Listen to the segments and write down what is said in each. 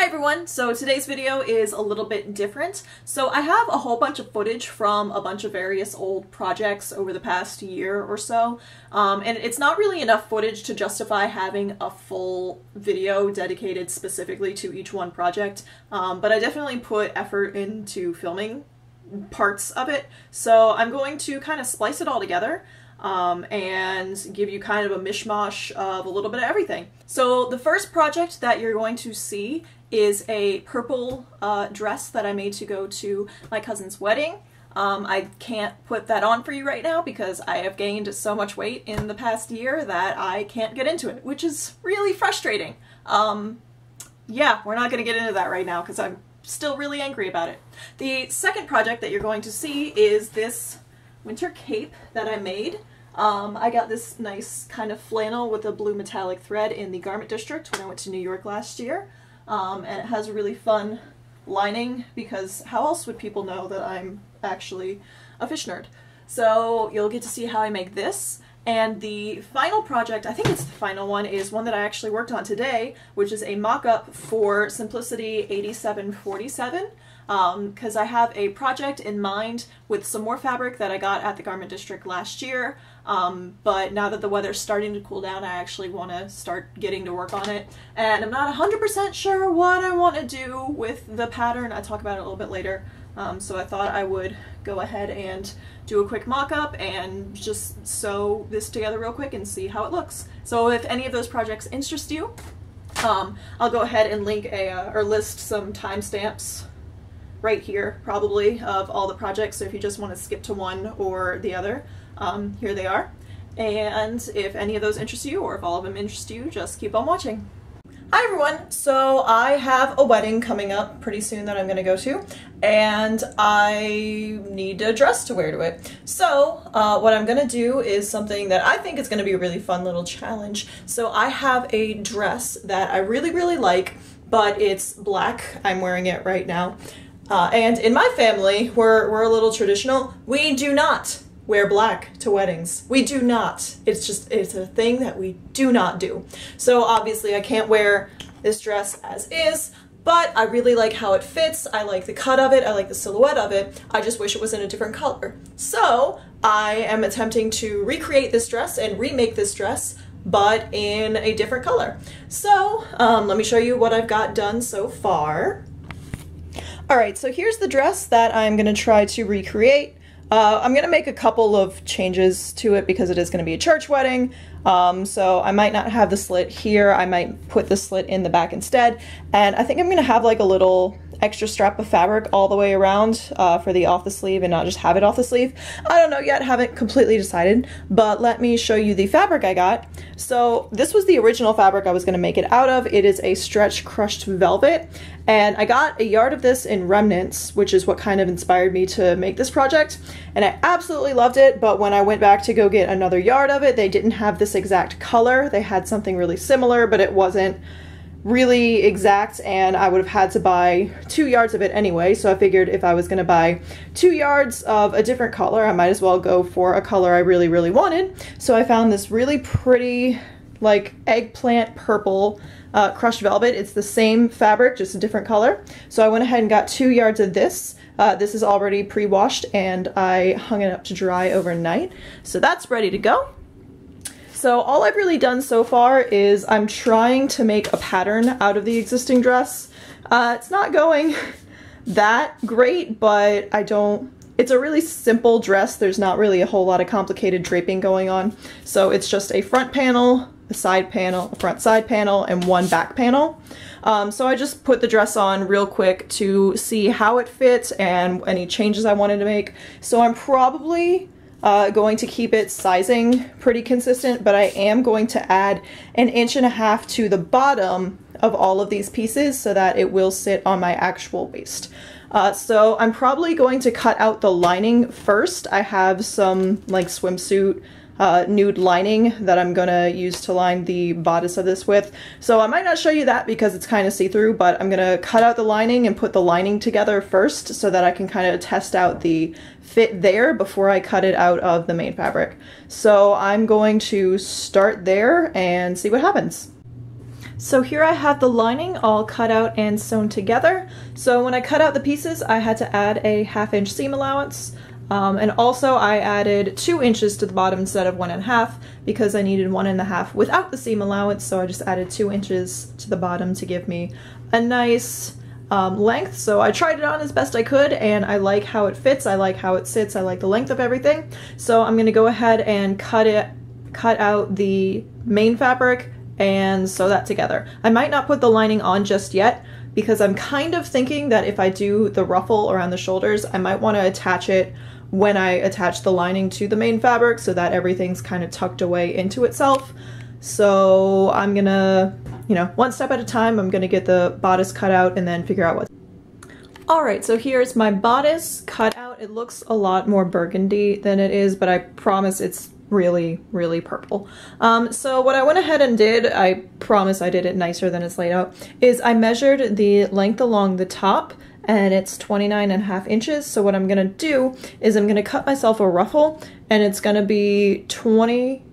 Hi everyone! So today's video is a little bit different. So I have a whole bunch of footage from a bunch of various old projects over the past year or so, um, and it's not really enough footage to justify having a full video dedicated specifically to each one project, um, but I definitely put effort into filming parts of it, so I'm going to kind of splice it all together um, and give you kind of a mishmash of a little bit of everything. So the first project that you're going to see is a purple uh, dress that I made to go to my cousin's wedding. Um, I can't put that on for you right now because I have gained so much weight in the past year that I can't get into it, which is really frustrating. Um, yeah, we're not going to get into that right now because I'm still really angry about it. The second project that you're going to see is this winter cape that I made. Um, I got this nice kind of flannel with a blue metallic thread in the Garment District when I went to New York last year. Um, and it has a really fun lining because how else would people know that I'm actually a fish nerd? So you'll get to see how I make this. And the final project, I think it's the final one, is one that I actually worked on today, which is a mock-up for Simplicity 8747 because um, I have a project in mind with some more fabric that I got at the Garment District last year. Um, but now that the weather's starting to cool down, I actually want to start getting to work on it. And I'm not 100% sure what I want to do with the pattern. I'll talk about it a little bit later. Um, so I thought I would go ahead and do a quick mock-up and just sew this together real quick and see how it looks. So if any of those projects interest you, um, I'll go ahead and link a, uh, or list some timestamps right here probably of all the projects so if you just want to skip to one or the other um, here they are and if any of those interest you or if all of them interest you just keep on watching. Hi everyone! So I have a wedding coming up pretty soon that I'm going to go to and I need a dress to wear to it. So uh, what I'm going to do is something that I think is going to be a really fun little challenge. So I have a dress that I really really like but it's black. I'm wearing it right now. Uh, and in my family, we're, we're a little traditional. We do not wear black to weddings. We do not. It's just, it's a thing that we do not do. So obviously I can't wear this dress as is, but I really like how it fits. I like the cut of it. I like the silhouette of it. I just wish it was in a different color. So I am attempting to recreate this dress and remake this dress but in a different color. So um, let me show you what I've got done so far. Alright, so here's the dress that I'm going to try to recreate. Uh, I'm going to make a couple of changes to it because it is going to be a church wedding. Um, so I might not have the slit here. I might put the slit in the back instead. And I think I'm going to have like a little extra strap of fabric all the way around uh, for the off the sleeve and not just have it off the sleeve. I don't know yet, haven't completely decided, but let me show you the fabric I got. So this was the original fabric I was going to make it out of. It is a stretch crushed velvet and I got a yard of this in remnants, which is what kind of inspired me to make this project. And I absolutely loved it, but when I went back to go get another yard of it, they didn't have this exact color. They had something really similar, but it wasn't really exact and I would have had to buy two yards of it anyway so I figured if I was going to buy two yards of a different color I might as well go for a color I really really wanted. So I found this really pretty like eggplant purple uh, crushed velvet. It's the same fabric just a different color. So I went ahead and got two yards of this. Uh, this is already pre-washed and I hung it up to dry overnight. So that's ready to go so all I've really done so far is I'm trying to make a pattern out of the existing dress. Uh, it's not going that great, but I don't, it's a really simple dress. There's not really a whole lot of complicated draping going on. So it's just a front panel, a side panel, a front side panel, and one back panel. Um, so I just put the dress on real quick to see how it fits and any changes I wanted to make. So I'm probably uh, going to keep its sizing pretty consistent, but I am going to add an inch and a half to the bottom of all of these pieces so that it will sit on my actual waist. Uh, so I'm probably going to cut out the lining first. I have some like swimsuit uh, nude lining that I'm gonna use to line the bodice of this with. So I might not show you that because it's kind of see-through, but I'm gonna cut out the lining and put the lining together first so that I can kind of test out the fit there before I cut it out of the main fabric. So I'm going to start there and see what happens. So here I have the lining all cut out and sewn together. So when I cut out the pieces, I had to add a half inch seam allowance. Um, and also I added two inches to the bottom instead of one and a half because I needed one and a half without the seam allowance. So I just added two inches to the bottom to give me a nice um, length. So I tried it on as best I could and I like how it fits. I like how it sits. I like the length of everything. So I'm going to go ahead and cut it, cut out the main fabric and sew that together. I might not put the lining on just yet because I'm kind of thinking that if I do the ruffle around the shoulders, I might want to attach it when I attach the lining to the main fabric so that everything's kind of tucked away into itself. So I'm gonna, you know, one step at a time, I'm gonna get the bodice cut out and then figure out what. Alright, so here's my bodice cut out. It looks a lot more burgundy than it is, but I promise it's really, really purple. Um, so what I went ahead and did, I promise I did it nicer than it's laid out, is I measured the length along the top and it's 29 and a half inches. So what I'm gonna do is I'm gonna cut myself a ruffle and it's gonna be 20,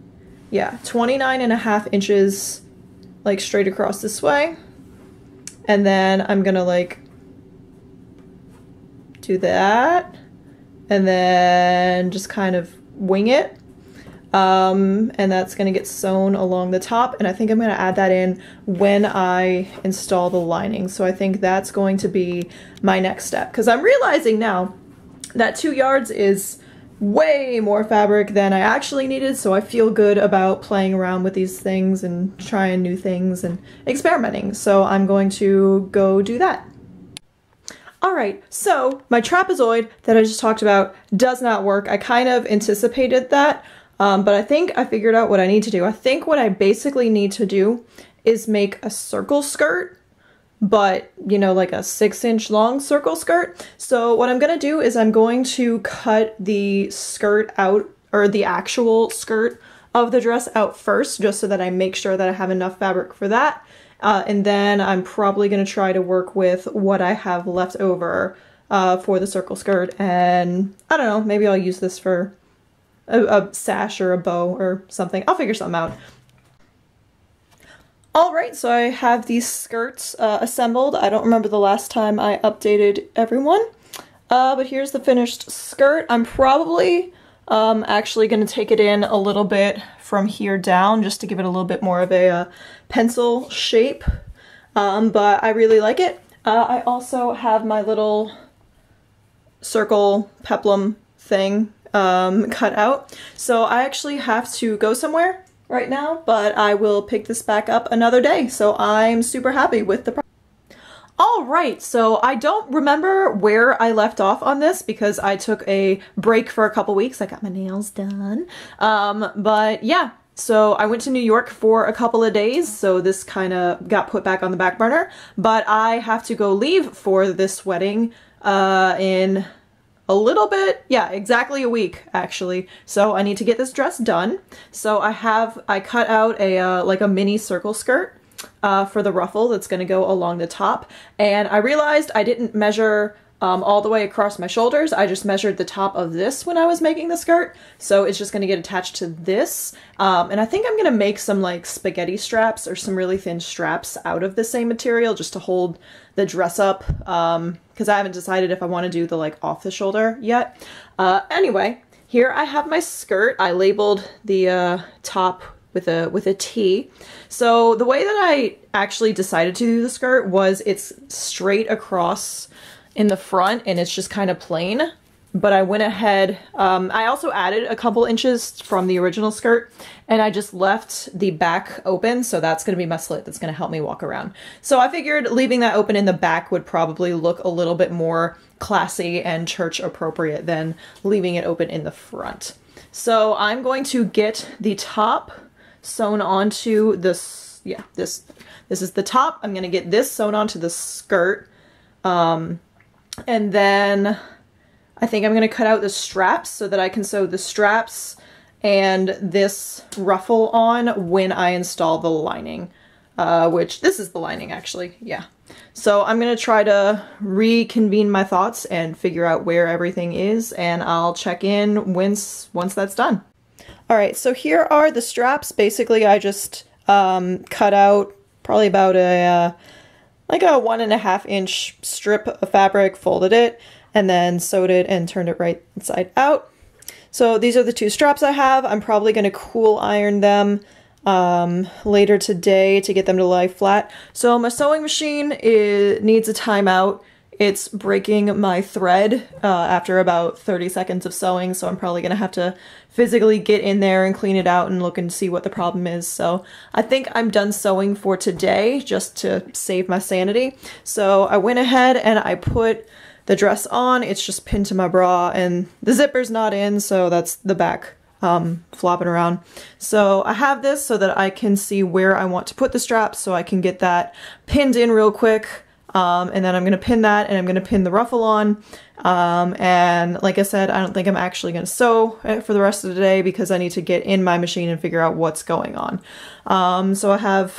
yeah, 29 and a half inches like straight across this way. And then I'm gonna like do that. And then just kind of wing it. Um, and that's to get sewn along the top. And I think I'm to add that in when I install the lining. So I think that's going to be my next step. Because I'm realizing now that two yards is way more fabric than I actually needed so I feel good about playing around with these things and trying new things and experimenting so I'm going to go do that. Alright, so my trapezoid that I just talked about does not work. I kind of anticipated that um, but I think I figured out what I need to do. I think what I basically need to do is make a circle skirt, but you know, like a six inch long circle skirt. So what I'm gonna do is I'm going to cut the skirt out, or the actual skirt of the dress out first, just so that I make sure that I have enough fabric for that. Uh, and then I'm probably gonna try to work with what I have left over uh, for the circle skirt. And I don't know, maybe I'll use this for a, a sash or a bow or something. I'll figure something out. Alright, so I have these skirts uh, assembled. I don't remember the last time I updated everyone. Uh, but here's the finished skirt. I'm probably um, actually going to take it in a little bit from here down just to give it a little bit more of a uh, pencil shape. Um, but I really like it. Uh, I also have my little circle peplum thing um, cut out. So I actually have to go somewhere right now, but I will pick this back up another day. So I'm super happy with the all right, so I don't remember where I left off on this because I took a break for a couple weeks. I got my nails done. Um, but yeah, so I went to New York for a couple of days, so this kind of got put back on the back burner. But I have to go leave for this wedding uh, in a little bit, yeah, exactly a week actually. So I need to get this dress done. So I have, I cut out a, uh, like a mini circle skirt uh, for the ruffle that's gonna go along the top. And I realized I didn't measure um, all the way across my shoulders. I just measured the top of this when I was making the skirt. So it's just gonna get attached to this. Um, and I think I'm gonna make some like spaghetti straps or some really thin straps out of the same material just to hold the dress up. Um, because I haven't decided if I want to do the like off the shoulder yet. Uh, anyway, here I have my skirt. I labeled the uh, top with a with a T. So the way that I actually decided to do the skirt was it's straight across in the front and it's just kind of plain but I went ahead, um, I also added a couple inches from the original skirt and I just left the back open, so that's going to be my slit that's going to help me walk around. So I figured leaving that open in the back would probably look a little bit more classy and church appropriate than leaving it open in the front. So I'm going to get the top sewn onto this, yeah, this, this is the top. I'm going to get this sewn onto the skirt. Um, and then I think I'm going to cut out the straps so that I can sew the straps and this ruffle on when I install the lining, uh, which this is the lining actually, yeah. So I'm going to try to reconvene my thoughts and figure out where everything is and I'll check in once, once that's done. Alright, so here are the straps. Basically I just um, cut out probably about a uh, like a one and a half inch strip of fabric, folded it, and then sewed it and turned it right inside out. So these are the two straps I have. I'm probably going to cool iron them um, later today to get them to lie flat. So my sewing machine is, needs a timeout. It's breaking my thread uh, after about 30 seconds of sewing, so I'm probably going to have to physically get in there and clean it out and look and see what the problem is. So I think I'm done sewing for today just to save my sanity. So I went ahead and I put the dress on. It's just pinned to my bra and the zipper's not in, so that's the back um, flopping around. So I have this so that I can see where I want to put the straps so I can get that pinned in real quick. Um, and then I'm to pin that and I'm to pin the ruffle on. Um, and like I said, I don't think I'm actually to sew it for the rest of the day because I need to get in my machine and figure out what's going on. Um, so I have,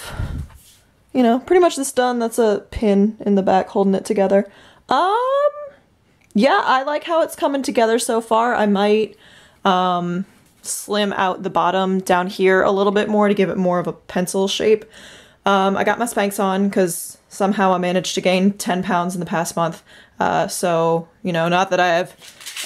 you know, pretty much this done. That's a pin in the back holding it together. Um, yeah, I like how it's coming together so far. I might, um, slim out the bottom down here a little bit more to give it more of a pencil shape. Um, I got my Spanx on because somehow I managed to gain 10 pounds in the past month. Uh, so, you know, not that I have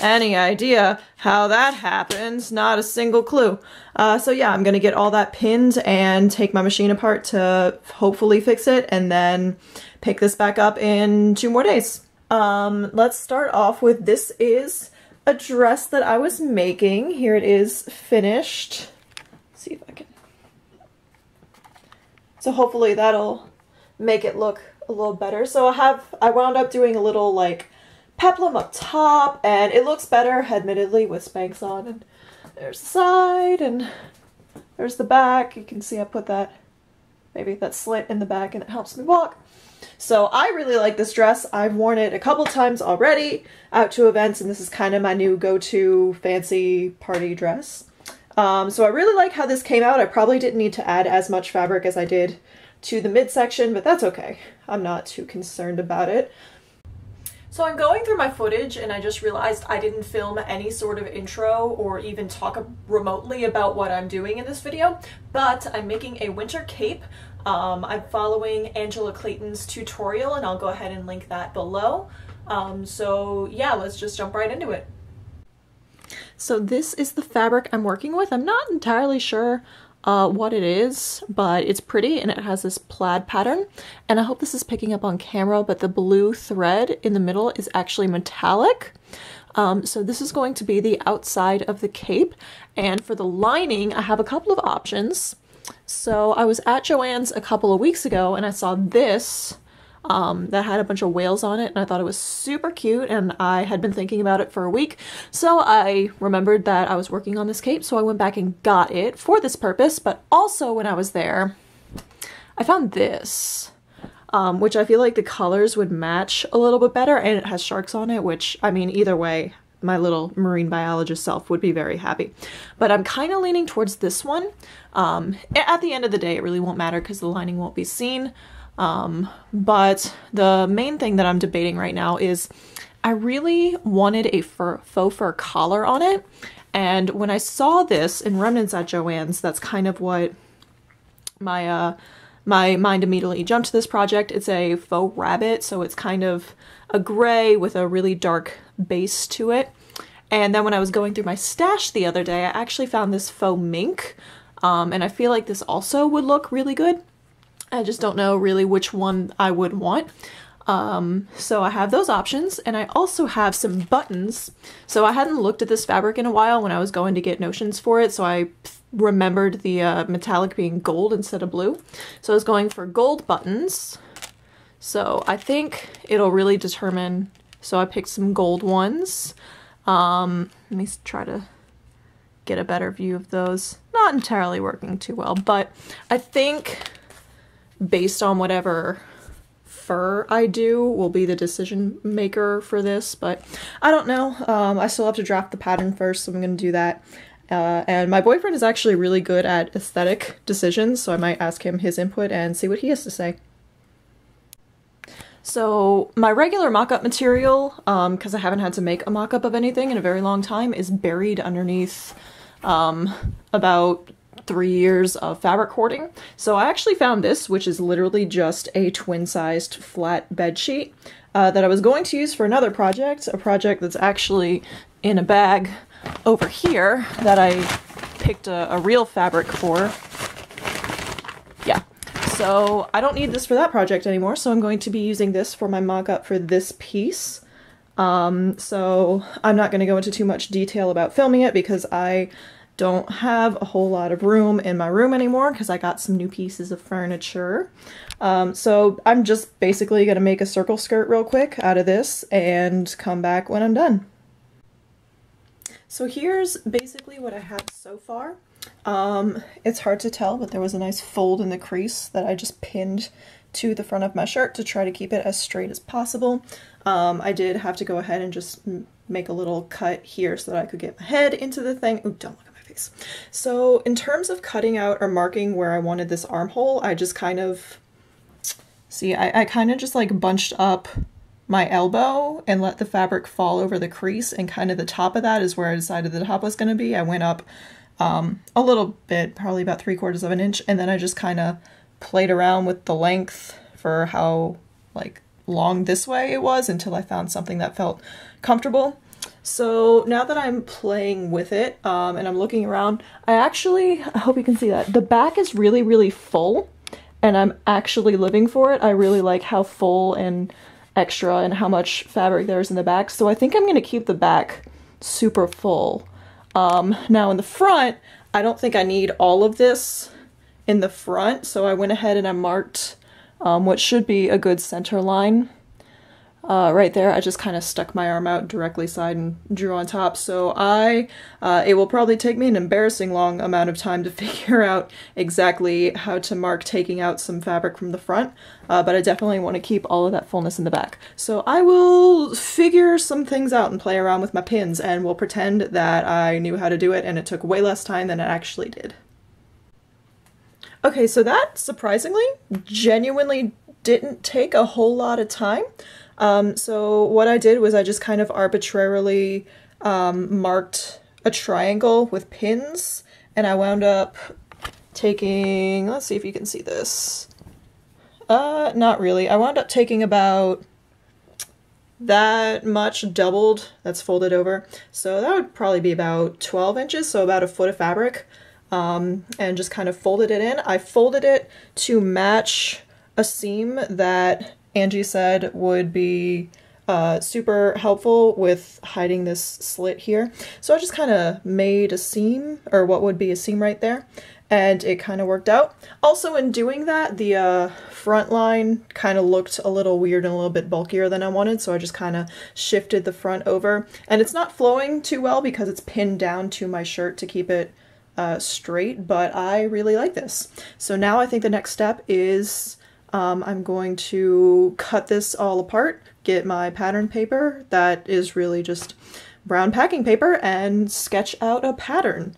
any idea how that happens, not a single clue. Uh, so yeah, I'm gonna get all that pinned and take my machine apart to hopefully fix it and then pick this back up in two more days. Um, let's start off with this is a dress that I was making. Here it is finished. Let's see if I can. So hopefully that'll make it look a little better. So I have, I wound up doing a little like peplum up top and it looks better admittedly with Spanx on and there's the side and there's the back. You can see I put that, maybe that slit in the back and it helps me walk. So I really like this dress. I've worn it a couple times already out to events and this is kind of my new go-to fancy party dress. Um, so I really like how this came out. I probably didn't need to add as much fabric as I did to the midsection, but that's okay. I'm not too concerned about it. So I'm going through my footage and I just realized I didn't film any sort of intro or even talk remotely about what I'm doing in this video, but I'm making a winter cape. Um, I'm following Angela Clayton's tutorial and I'll go ahead and link that below. Um, so yeah, let's just jump right into it. So this is the fabric I'm working with. I'm not entirely sure uh, what it is, but it's pretty and it has this plaid pattern. And I hope this is picking up on camera, but the blue thread in the middle is actually metallic. Um, so this is going to be the outside of the cape. And for the lining, I have a couple of options. So I was at Joann's a couple of weeks ago and I saw this um, that had a bunch of whales on it and I thought it was super cute and I had been thinking about it for a week. So I remembered that I was working on this cape so I went back and got it for this purpose but also when I was there I found this um, which I feel like the colors would match a little bit better and it has sharks on it which I mean either way my little marine biologist self would be very happy. But I'm kind of leaning towards this one. Um, at the end of the day, it really won't matter because the lining won't be seen. Um, but the main thing that I'm debating right now is I really wanted a fur, faux fur collar on it. And when I saw this in remnants at Joann's, that's kind of what my uh, my mind immediately jumped to this project. It's a faux rabbit, so it's kind of a gray with a really dark base to it. And then when I was going through my stash the other day, I actually found this faux mink, um, and I feel like this also would look really good. I just don't know really which one I would want. Um, so I have those options and I also have some buttons. So I hadn't looked at this fabric in a while when I was going to get notions for it. So I remembered the uh, metallic being gold instead of blue. So I was going for gold buttons. So I think it'll really determine. So I picked some gold ones. Um, let me try to get a better view of those. Not entirely working too well, but I think based on whatever fur I do will be the decision maker for this, but I don't know. Um, I still have to draft the pattern first, so I'm going to do that. Uh, and my boyfriend is actually really good at aesthetic decisions, so I might ask him his input and see what he has to say. So my regular mock-up material, because um, I haven't had to make a mock-up of anything in a very long time, is buried underneath um, about three years of fabric hoarding. So I actually found this, which is literally just a twin-sized flat bed sheet uh, that I was going to use for another project, a project that's actually in a bag over here that I picked a, a real fabric for. Yeah, so I don't need this for that project anymore, so I'm going to be using this for my mock-up for this piece. Um, so I'm not going to go into too much detail about filming it because I don't have a whole lot of room in my room anymore because I got some new pieces of furniture. Um, so I'm just basically going to make a circle skirt real quick out of this and come back when I'm done. So here's basically what I have so far. Um, it's hard to tell, but there was a nice fold in the crease that I just pinned to the front of my shirt to try to keep it as straight as possible. Um, I did have to go ahead and just make a little cut here so that I could get my head into the thing. Ooh, don't look So in terms of cutting out or marking where I wanted this armhole, I just kind of, see, I, I kind of just like bunched up my elbow and let the fabric fall over the crease and kind of the top of that is where I decided the top was going to be. I went up um, a little bit, probably about three quarters of an inch, and then I just kind of played around with the length for how like long this way it was until I found something that felt comfortable. So now that I'm playing with it um, and I'm looking around, I actually, I hope you can see that, the back is really, really full and I'm actually living for it. I really like how full and extra and how much fabric there is in the back. So I think I'm going to keep the back super full. Um, now in the front, I don't think I need all of this in the front, so I went ahead and I marked um, what should be a good center line. Uh, right there, I just kind of stuck my arm out directly side and drew on top. So I, uh, it will probably take me an embarrassing long amount of time to figure out exactly how to mark taking out some fabric from the front, uh, but I definitely want to keep all of that fullness in the back. So I will figure some things out and play around with my pins and we'll pretend that I knew how to do it and it took way less time than it actually did. Okay, so that surprisingly, genuinely didn't take a whole lot of time. Um, so what I did was I just kind of arbitrarily um, marked a triangle with pins and I wound up taking, let's see if you can see this. Uh, not really. I wound up taking about that much doubled that's folded over. So that would probably be about 12 inches, so about a foot of fabric um, and just kind of folded it in. I folded it to match a seam that Angie said would be uh, super helpful with hiding this slit here. So I just kind of made a seam, or what would be a seam right there, and it kind of worked out. Also in doing that, the uh, front line kind of looked a little weird and a little bit bulkier than I wanted, so I just kind of shifted the front over. And it's not flowing too well because it's pinned down to my shirt to keep it uh, straight, but I really like this. So now I think the next step is um, I'm going to cut this all apart, get my pattern paper that is really just brown packing paper, and sketch out a pattern.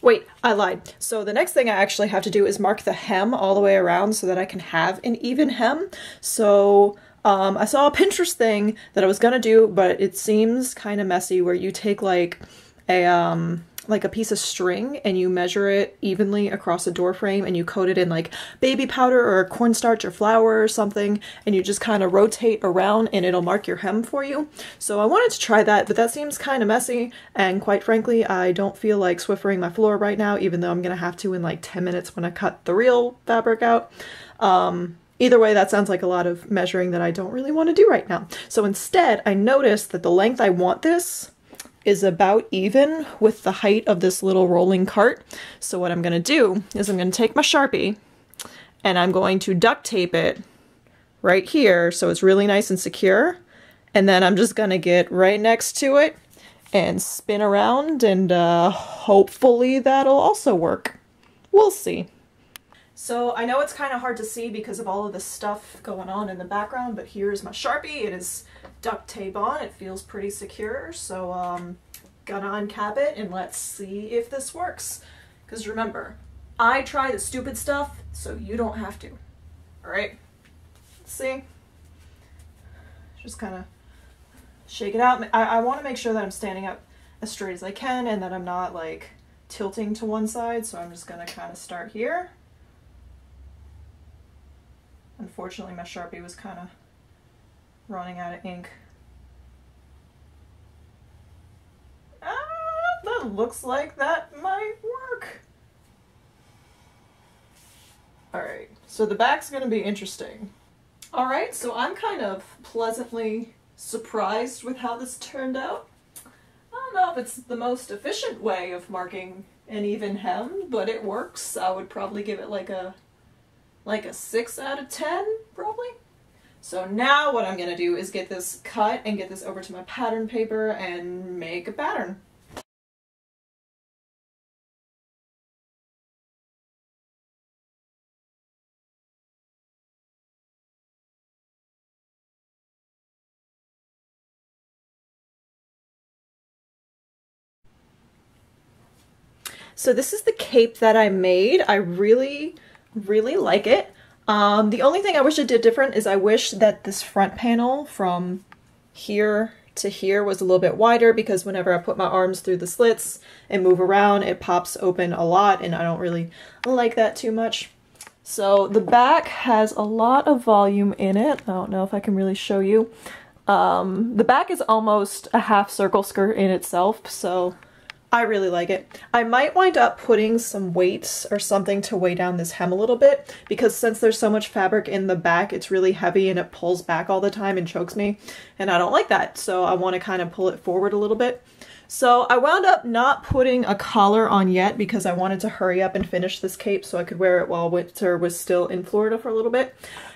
Wait, I lied. So the next thing I actually have to do is mark the hem all the way around so that I can have an even hem. So um, I saw a Pinterest thing that I was gonna do, but it seems kind of messy where you take like a, um, like a piece of string and you measure it evenly across a door frame and you coat it in like baby powder or cornstarch or flour or something and you just kind of rotate around and it'll mark your hem for you. So I wanted to try that but that seems kind of messy and quite frankly I don't feel like Swiffering my floor right now even though I'm gonna have to in like 10 minutes when I cut the real fabric out. Um, Either way, that sounds like a lot of measuring that I don't really want to do right now. So instead, I noticed that the length I want this is about even with the height of this little rolling cart. So what I'm going to do is I'm going to take my Sharpie and I'm going to duct tape it right here so it's really nice and secure. And then I'm just going to get right next to it and spin around and uh, hopefully that'll also work. We'll see. So I know it's kind of hard to see because of all of the stuff going on in the background, but here's my Sharpie. It is duct tape on. It feels pretty secure. So um, gonna uncap it and let's see if this works. Because remember, I try the stupid stuff so you don't have to. Alright? See? Just kind of shake it out. I, I want to make sure that I'm standing up as straight as I can and that I'm not like tilting to one side, so I'm just gonna kind of start here. Unfortunately, my Sharpie was kind of running out of ink. Ah, that looks like that might work. Alright, so the back's gonna be interesting. Alright, so I'm kind of pleasantly surprised with how this turned out. I don't know if it's the most efficient way of marking an even hem, but it works. I would probably give it like a like a 6 out of 10, probably. So now what I'm going to do is get this cut and get this over to my pattern paper and make a pattern. So this is the cape that I made. I really, really like it. Um, the only thing I wish it did different is I wish that this front panel from here to here was a little bit wider because whenever I put my arms through the slits and move around, it pops open a lot and I don't really like that too much. So the back has a lot of volume in it. I don't know if I can really show you. Um, the back is almost a half circle skirt in itself, so I really like it. I might wind up putting some weights or something to weigh down this hem a little bit because since there's so much fabric in the back, it's really heavy and it pulls back all the time and chokes me. And I don't like that. So I want to kind of pull it forward a little bit. So I wound up not putting a collar on yet because I wanted to hurry up and finish this cape so I could wear it while winter was still in Florida for a little bit.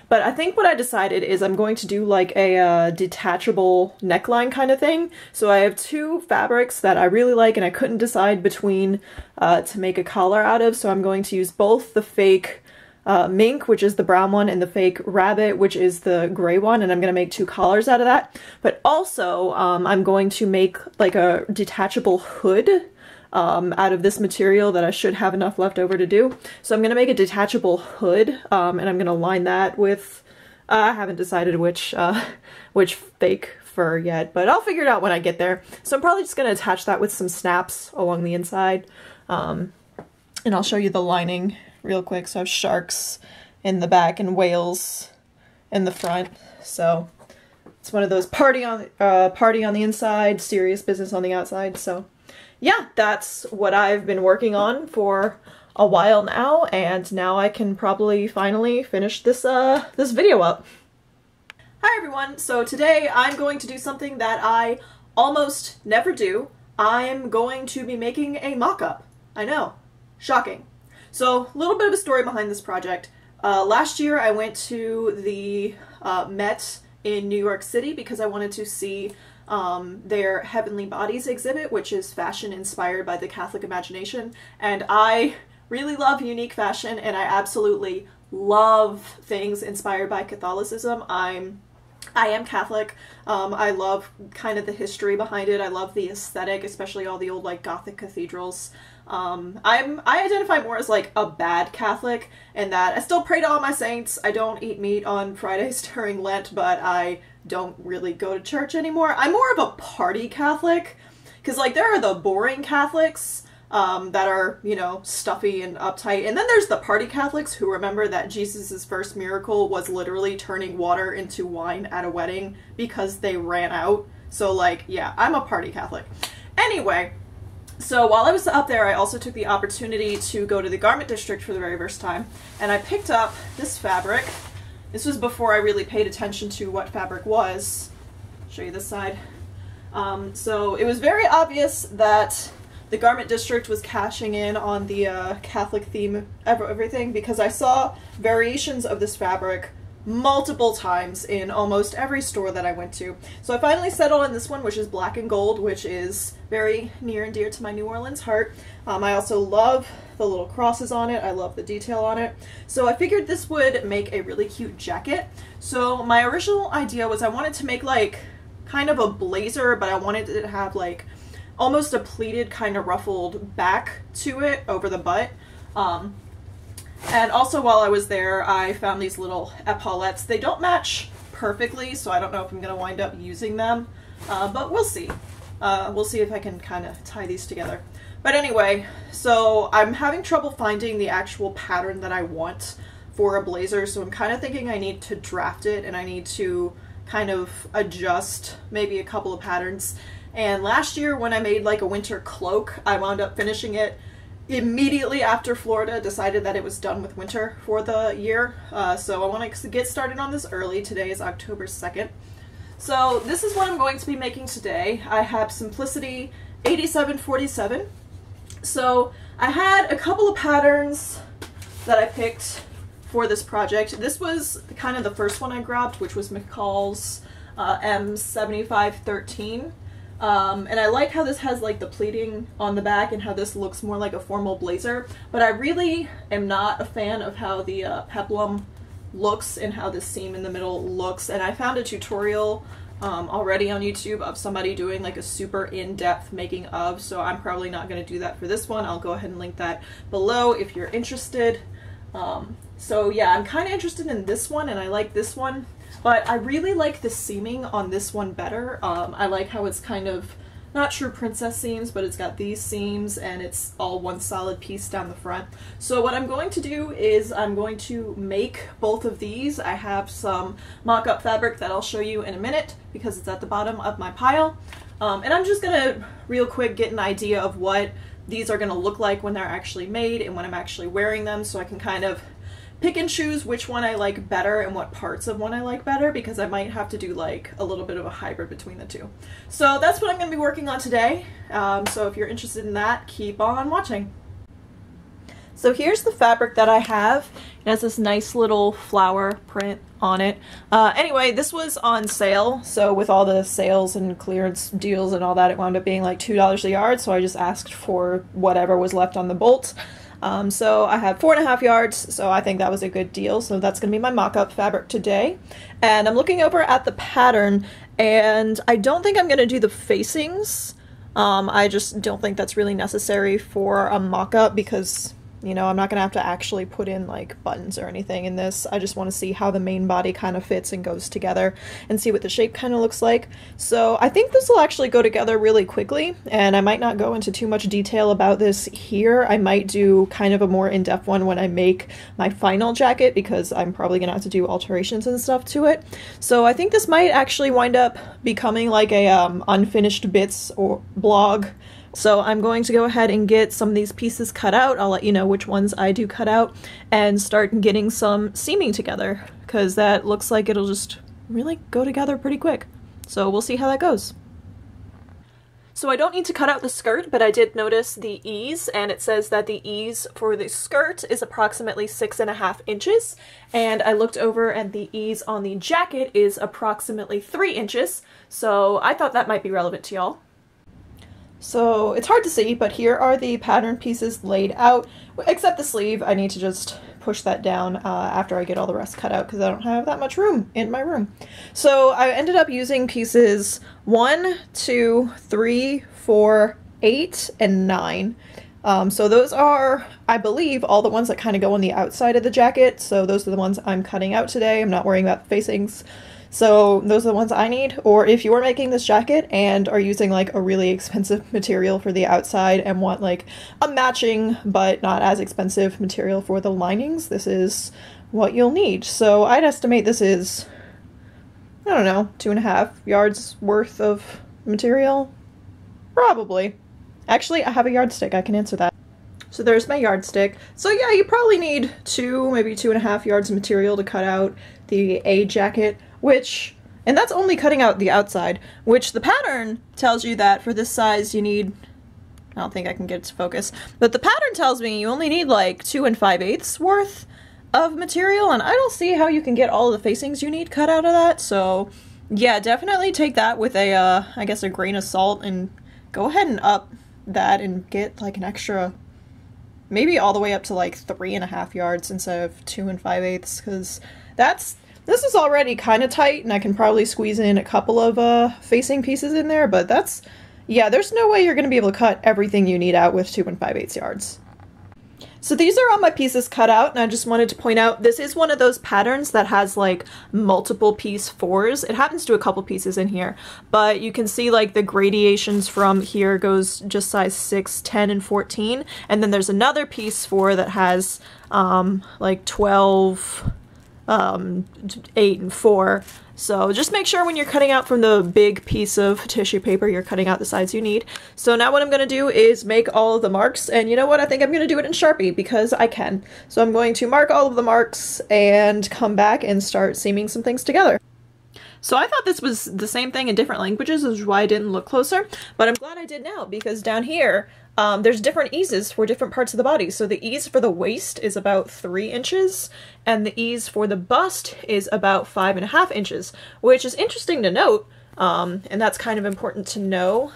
But I think what I decided is I'm going to do like a uh, detachable neckline kind of thing. So I have two fabrics that I really like and I couldn't decide between uh, to make a collar out of. So I'm going to use both the fake uh, mink, which is the brown one, and the fake rabbit, which is the gray one, and I'm going to make two collars out of that. But also, um, I'm going to make like a detachable hood um, out of this material that I should have enough left over to do. So I'm going to make a detachable hood um, and I'm going to line that with, uh, I haven't decided which, uh, which fake fur yet, but I'll figure it out when I get there. So I'm probably just going to attach that with some snaps along the inside. Um, and I'll show you the lining real quick. So I have sharks in the back and whales in the front. So it's one of those party on uh, party on the inside, serious business on the outside. So yeah, that's what I've been working on for a while now, and now I can probably finally finish this, uh, this video up. Hi everyone, so today I'm going to do something that I almost never do. I'm going to be making a mock-up. I know, shocking. So, a little bit of a story behind this project. Uh, last year I went to the uh, Met in New York City because I wanted to see um, their Heavenly Bodies exhibit, which is fashion inspired by the Catholic imagination. And I really love unique fashion and I absolutely love things inspired by Catholicism. I'm I am Catholic. Um, I love kind of the history behind it. I love the aesthetic, especially all the old like Gothic cathedrals. Um, I'm I identify more as like a bad Catholic in that I still pray to all my saints. I don't eat meat on Fridays during Lent, but I don't really go to church anymore. I'm more of a party Catholic because like there are the boring Catholics um, that are you know stuffy and uptight, and then there's the party Catholics who remember that Jesus's first miracle was literally turning water into wine at a wedding because they ran out. So like yeah, I'm a party Catholic. Anyway, so while I was up there, I also took the opportunity to go to the garment district for the very first time, and I picked up this fabric. This was before I really paid attention to what fabric was. Show you this side. Um, so it was very obvious that the garment district was cashing in on the uh, Catholic theme everything because I saw variations of this fabric multiple times in almost every store that I went to. So I finally settled on this one, which is black and gold, which is very near and dear to my New Orleans heart. Um, I also love the little crosses on it. I love the detail on it. So I figured this would make a really cute jacket. So my original idea was I wanted to make like kind of a blazer, but I wanted it to have like almost a pleated kind of ruffled back to it over the butt. Um, and also while I was there, I found these little epaulettes. They don't match perfectly, so I don't know if I'm going to wind up using them, uh, but we'll see. Uh, we'll see if I can kind of tie these together. But anyway, so I'm having trouble finding the actual pattern that I want for a blazer, so I'm kind of thinking I need to draft it and I need to kind of adjust maybe a couple of patterns. And last year when I made like a winter cloak, I wound up finishing it immediately after Florida decided that it was done with winter for the year. Uh, so I want to get started on this early. Today is October 2nd. So this is what I'm going to be making today. I have Simplicity 8747. So I had a couple of patterns that I picked for this project. This was kind of the first one I grabbed, which was McCall's uh, M7513. Um, and I like how this has like the pleating on the back and how this looks more like a formal blazer. But I really am not a fan of how the uh, peplum looks and how this seam in the middle looks. And I found a tutorial um, already on YouTube of somebody doing like a super in-depth making of. So I'm probably not going to do that for this one. I'll go ahead and link that below if you're interested. Um, so yeah, I'm kind of interested in this one and I like this one. But I really like the seaming on this one better. Um, I like how it's kind of not true princess seams, but it's got these seams and it's all one solid piece down the front. So what I'm going to do is I'm going to make both of these. I have some mock-up fabric that I'll show you in a minute because it's at the bottom of my pile. Um, and I'm just gonna real quick get an idea of what these are gonna look like when they're actually made and when I'm actually wearing them so I can kind of pick and choose which one I like better and what parts of one I like better because I might have to do like a little bit of a hybrid between the two. So that's what I'm going to be working on today. Um, so if you're interested in that, keep on watching. So here's the fabric that I have. It has this nice little flower print on it. Uh, anyway, this was on sale, so with all the sales and clearance deals and all that, it wound up being like $2 a yard, so I just asked for whatever was left on the bolt. Um, so I have four and a half yards, so I think that was a good deal. So that's going to be my mock-up fabric today. And I'm looking over at the pattern, and I don't think I'm going to do the facings. Um, I just don't think that's really necessary for a mock-up because you know, I'm not going to have to actually put in like buttons or anything in this. I just want to see how the main body kind of fits and goes together and see what the shape kind of looks like. So I think this will actually go together really quickly and I might not go into too much detail about this here. I might do kind of a more in-depth one when I make my final jacket because I'm probably going to have to do alterations and stuff to it. So I think this might actually wind up becoming like a um, unfinished bits or blog so I'm going to go ahead and get some of these pieces cut out. I'll let you know which ones I do cut out and start getting some seaming together because that looks like it'll just really go together pretty quick. So we'll see how that goes. So I don't need to cut out the skirt, but I did notice the ease, and it says that the ease for the skirt is approximately six and a half inches, and I looked over and the ease on the jacket is approximately three inches, so I thought that might be relevant to y'all. So it's hard to see, but here are the pattern pieces laid out, except the sleeve. I need to just push that down uh, after I get all the rest cut out because I don't have that much room in my room. So I ended up using pieces one, two, three, four, eight, and nine. Um, so those are, I believe, all the ones that kind of go on the outside of the jacket. So those are the ones I'm cutting out today. I'm not worrying about the facings. So those are the ones I need. Or if you are making this jacket and are using like a really expensive material for the outside and want like a matching but not as expensive material for the linings, this is what you'll need. So I'd estimate this is, I don't know, two and a half yards worth of material. Probably. Actually, I have a yardstick. I can answer that. So there's my yardstick. So yeah, you probably need two, maybe two and a half yards of material to cut out the A jacket which, and that's only cutting out the outside, which the pattern tells you that for this size you need, I don't think I can get it to focus, but the pattern tells me you only need like two and five eighths worth of material, and I don't see how you can get all the facings you need cut out of that, so yeah, definitely take that with a, uh, I guess a grain of salt and go ahead and up that and get like an extra maybe all the way up to like three and a half yards instead of two and five eighths because that's this is already kind of tight, and I can probably squeeze in a couple of uh, facing pieces in there, but that's, yeah, there's no way you're going to be able to cut everything you need out with 2 and 5 8 yards. So these are all my pieces cut out and I just wanted to point out this is one of those patterns that has like multiple piece fours. It happens to a couple pieces in here, but you can see like the gradations from here goes just size 6, 10, and 14. And then there's another piece four that has um, like 12, um, 8, and 4. So just make sure when you're cutting out from the big piece of tissue paper, you're cutting out the sides you need. So now what I'm going to do is make all of the marks. And you know what? I think I'm going to do it in Sharpie because I can. So I'm going to mark all of the marks and come back and start seaming some things together. So I thought this was the same thing in different languages, which is why I didn't look closer, but I'm glad I did now because down here um, there's different eases for different parts of the body. So the ease for the waist is about three inches, and the ease for the bust is about five and a half inches, which is interesting to note, um, and that's kind of important to know.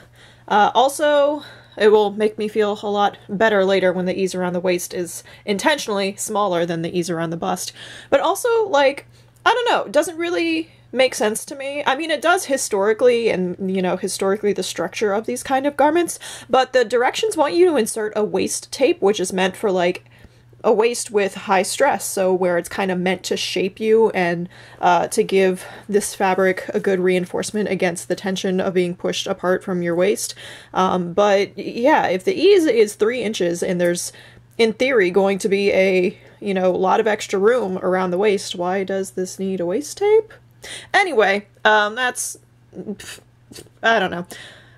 Uh, also, it will make me feel a lot better later when the ease around the waist is intentionally smaller than the ease around the bust. But also, like, I don't know, doesn't really make sense to me. I mean, it does historically, and you know, historically the structure of these kind of garments, but the directions want you to insert a waist tape, which is meant for like a waist with high stress, so where it's kind of meant to shape you and uh, to give this fabric a good reinforcement against the tension of being pushed apart from your waist. Um, but yeah, if the ease is three inches and there's in theory going to be a you know a lot of extra room around the waist, why does this need a waist tape? Anyway, um, that's I don't know.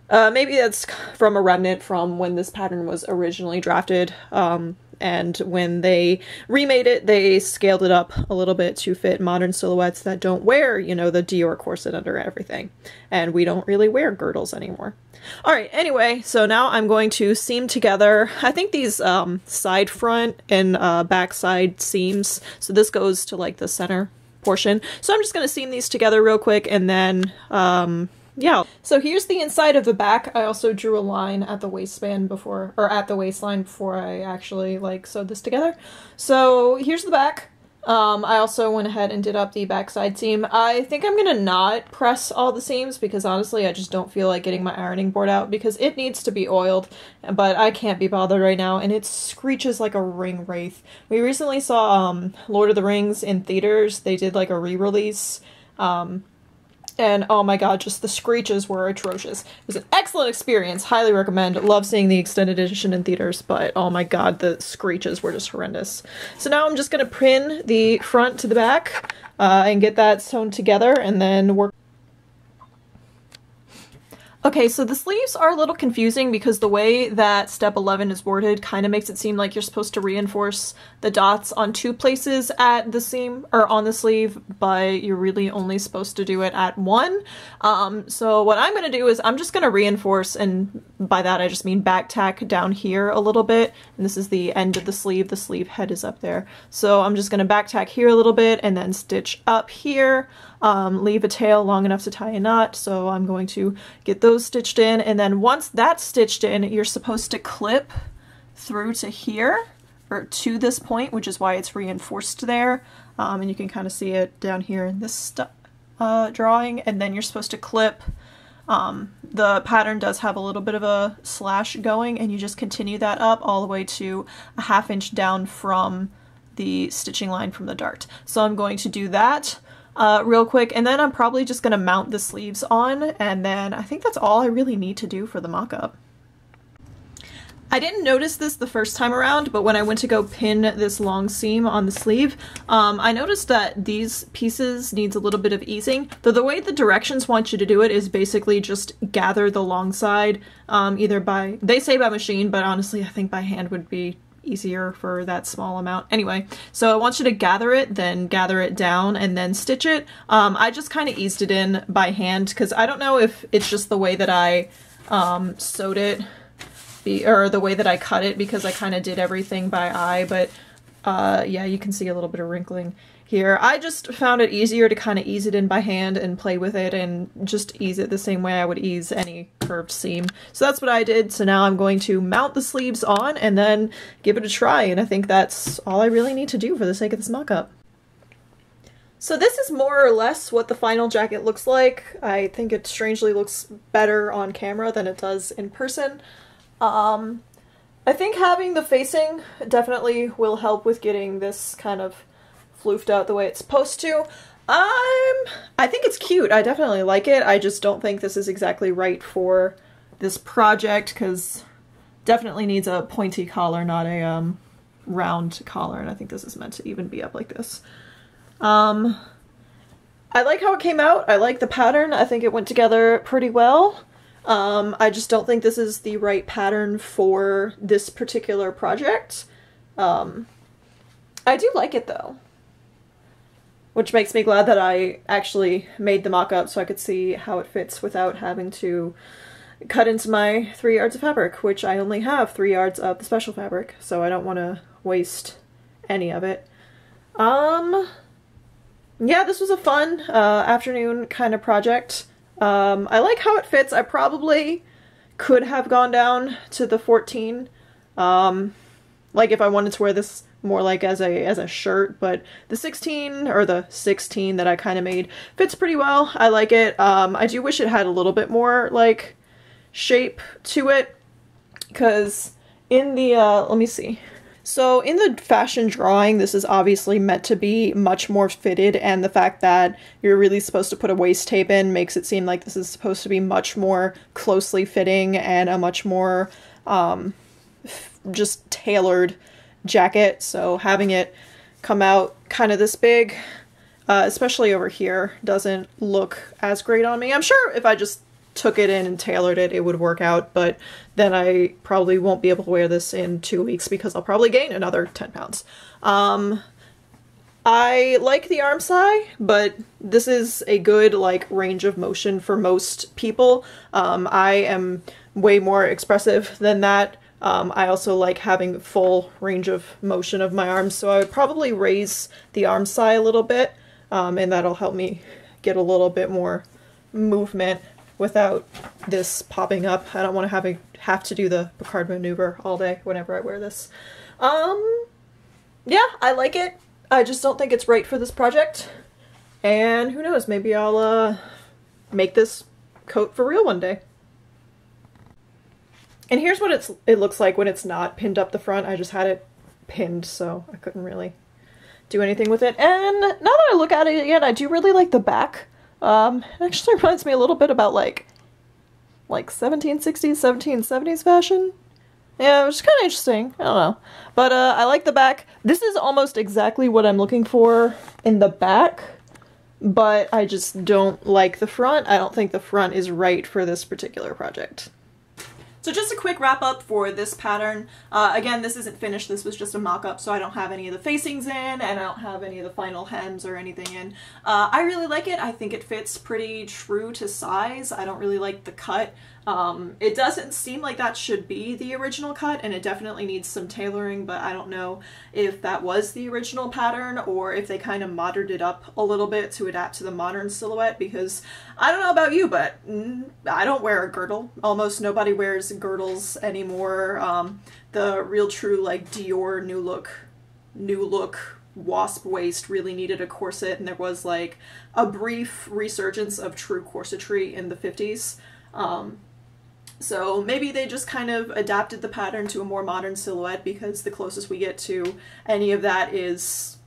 Uh, maybe that's from a remnant from when this pattern was originally drafted. Um, and when they remade it, they scaled it up a little bit to fit modern silhouettes that don't wear, you know, the Dior corset under everything. And we don't really wear girdles anymore. All right, anyway, so now I'm going to seam together, I think these um, side front and uh, back side seams. So this goes to like the center portion. So I'm just going to seam these together real quick and then, um, yeah. So here's the inside of the back. I also drew a line at the waistband before, or at the waistline before I actually like sewed this together. So here's the back. Um, I also went ahead and did up the backside seam. I think I'm gonna not press all the seams because honestly I just don't feel like getting my ironing board out because it needs to be oiled, but I can't be bothered right now and it screeches like a ring wraith. We recently saw um, Lord of the Rings in theaters. They did like a re-release um, and oh my god, just the screeches were atrocious. It was an excellent experience. Highly recommend. Love seeing the extended edition in theaters, but oh my god, the screeches were just horrendous. So now I'm just gonna pin the front to the back uh, and get that sewn together and then work Okay, so the sleeves are a little confusing because the way that step 11 is worded kind of makes it seem like you're supposed to reinforce the dots on two places at the seam or on the sleeve, but you're really only supposed to do it at one. Um, so what I'm going to do is I'm just going to reinforce, and by that I just mean back tack down here a little bit, and this is the end of the sleeve, the sleeve head is up there. So I'm just going to back tack here a little bit and then stitch up here um, leave a tail long enough to tie a knot. So I'm going to get those stitched in. And then once that's stitched in, you're supposed to clip through to here or to this point, which is why it's reinforced there. Um, and you can kind of see it down here in this uh, drawing. And then you're supposed to clip um, the pattern does have a little bit of a slash going and you just continue that up all the way to a half inch down from the stitching line from the dart. So I'm going to do that uh, real quick, and then I'm probably just going to mount the sleeves on, and then I think that's all I really need to do for the mock-up. I didn't notice this the first time around, but when I went to go pin this long seam on the sleeve, um, I noticed that these pieces needs a little bit of easing. Though the way the directions want you to do it is basically just gather the long side, um, either by, they say by machine, but honestly I think by hand would be easier for that small amount. Anyway, so I want you to gather it, then gather it down, and then stitch it. Um, I just kind of eased it in by hand because I don't know if it's just the way that I um, sewed it be, or the way that I cut it because I kind of did everything by eye, but uh, yeah, you can see a little bit of wrinkling here. I just found it easier to kind of ease it in by hand and play with it and just ease it the same way I would ease any curved seam. So that's what I did. So now I'm going to mount the sleeves on and then give it a try. And I think that's all I really need to do for the sake of this mock-up. So this is more or less what the final jacket looks like. I think it strangely looks better on camera than it does in person. Um, I think having the facing definitely will help with getting this kind of floofed out the way it's supposed to. I'm I think it's cute. I definitely like it. I just don't think this is exactly right for this project because definitely needs a pointy collar, not a um, round collar, and I think this is meant to even be up like this. Um, I like how it came out. I like the pattern. I think it went together pretty well. Um, I just don't think this is the right pattern for this particular project. Um, I do like it though which makes me glad that I actually made the mock-up so I could see how it fits without having to cut into my three yards of fabric, which I only have three yards of the special fabric, so I don't want to waste any of it. Um, yeah, this was a fun uh, afternoon kind of project. Um, I like how it fits. I probably could have gone down to the 14. Um, like if I wanted to wear this more like as a as a shirt, but the 16 or the 16 that I kind of made fits pretty well. I like it. Um, I do wish it had a little bit more like shape to it because in the uh, let me see. So in the fashion drawing, this is obviously meant to be much more fitted, and the fact that you're really supposed to put a waist tape in makes it seem like this is supposed to be much more closely fitting and a much more um, just tailored jacket, so having it come out kind of this big, uh, especially over here, doesn't look as great on me. I'm sure if I just took it in and tailored it, it would work out, but then I probably won't be able to wear this in two weeks because I'll probably gain another 10 pounds. Um, I like the armscye, but this is a good like range of motion for most people. Um, I am way more expressive than that. Um, I also like having full range of motion of my arms, so I would probably raise the armscye a little bit, um, and that'll help me get a little bit more movement without this popping up. I don't want to have, a, have to do the Picard maneuver all day whenever I wear this. Um, yeah, I like it. I just don't think it's right for this project. And who knows, maybe I'll uh, make this coat for real one day. And here's what it's it looks like when it's not pinned up the front. I just had it pinned, so I couldn't really do anything with it. And now that I look at it again, I do really like the back. Um, it actually reminds me a little bit about like like 1760s, 1770s fashion. Yeah, which is kind of interesting. I don't know. But uh, I like the back. This is almost exactly what I'm looking for in the back, but I just don't like the front. I don't think the front is right for this particular project. So just a quick wrap up for this pattern. Uh, again, this isn't finished, this was just a mock-up, so I don't have any of the facings in, and I don't have any of the final hems or anything in. Uh, I really like it, I think it fits pretty true to size. I don't really like the cut. Um, it doesn't seem like that should be the original cut and it definitely needs some tailoring but I don't know if that was the original pattern or if they kind of moderned it up a little bit to adapt to the modern silhouette because I don't know about you but I don't wear a girdle. Almost nobody wears girdles anymore. Um, the real true like Dior new look new look wasp waist really needed a corset and there was like a brief resurgence of true corsetry in the 50s. Um, so maybe they just kind of adapted the pattern to a more modern silhouette because the closest we get to any of that is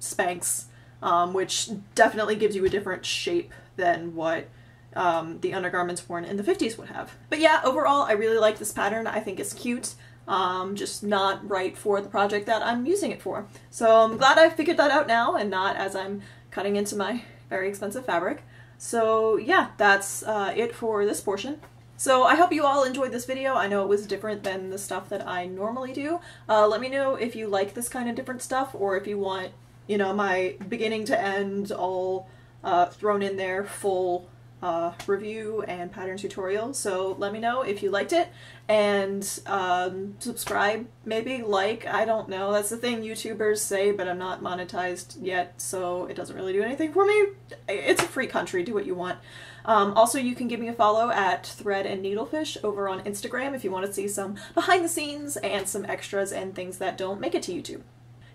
Spanx, um, which definitely gives you a different shape than what um, the undergarments worn in the 50s would have. But yeah, overall, I really like this pattern. I think it's cute. Um, just not right for the project that I'm using it for. So I'm glad I figured that out now and not as I'm cutting into my very expensive fabric. So yeah, that's uh, it for this portion. So I hope you all enjoyed this video. I know it was different than the stuff that I normally do. Uh, let me know if you like this kind of different stuff or if you want, you know, my beginning to end all uh, thrown in there full uh, review and pattern tutorial. So let me know if you liked it and um, subscribe, maybe like, I don't know. That's the thing YouTubers say, but I'm not monetized yet, so it doesn't really do anything for me. It's a free country, do what you want. Um, also, you can give me a follow at Thread and Needlefish over on Instagram if you want to see some behind the scenes and some extras and things that don't make it to YouTube.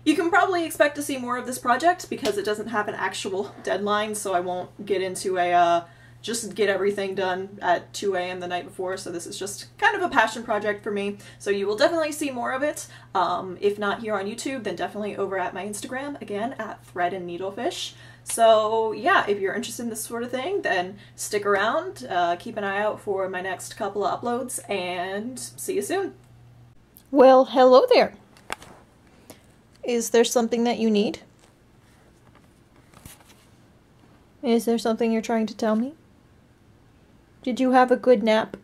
You can probably expect to see more of this project because it doesn't have an actual deadline, so I won't get into a uh, just get everything done at 2 a.m. the night before. So this is just kind of a passion project for me. So you will definitely see more of it. Um, if not here on YouTube, then definitely over at my Instagram, again, at Thread and Needlefish. So yeah, if you're interested in this sort of thing, then stick around, uh, keep an eye out for my next couple of uploads, and see you soon. Well, hello there. Is there something that you need? Is there something you're trying to tell me? Did you have a good nap?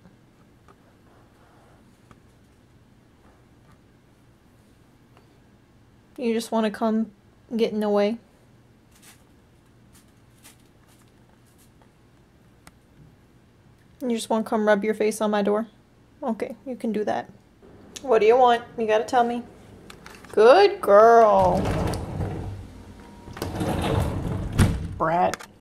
You just want to come get in the way? You just want to come rub your face on my door? Okay, you can do that. What do you want? You gotta tell me. Good girl. Brat.